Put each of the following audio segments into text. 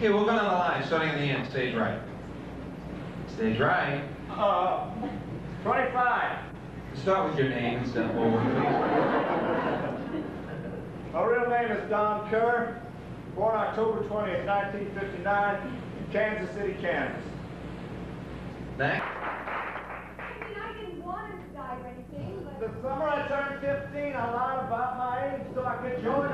Okay, we'll go down the line, starting in the end, stage right. Stage right. Uh, 25. Start with your name and step forward, please. My real name is Don Kerr, born October 20th, 1959, in Kansas City, Kansas. Next. I mean, I didn't want him to die or anything, The summer I turned 15, I lied about my age so I could join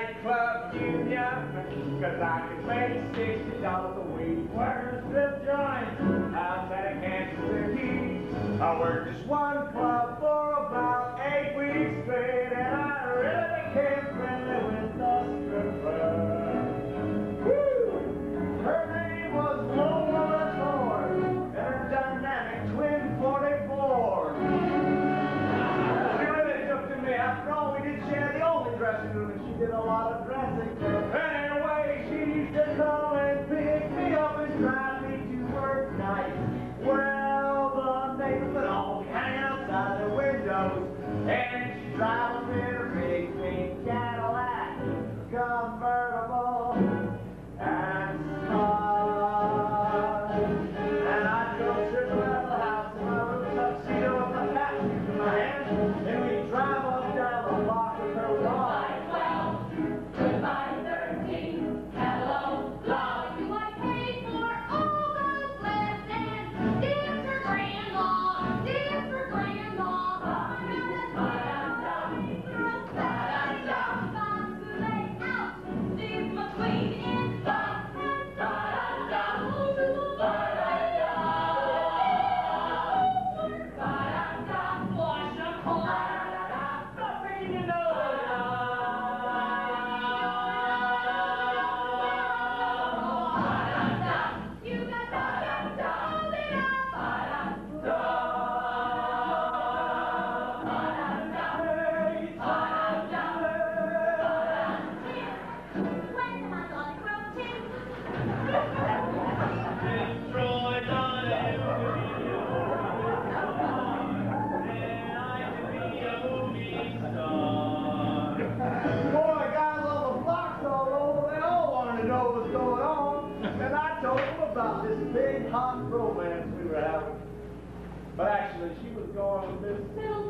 nightclub union, cause I could make $60 a week. Working strip joints outside of Kansas City. I worked this one club Anyway, she used to come and pick me up and drive me to work nights. Well, the neighbors would all outside windows, and her big pink Cadillac convertible. About this big hot romance we were having. But actually, she was going with this Little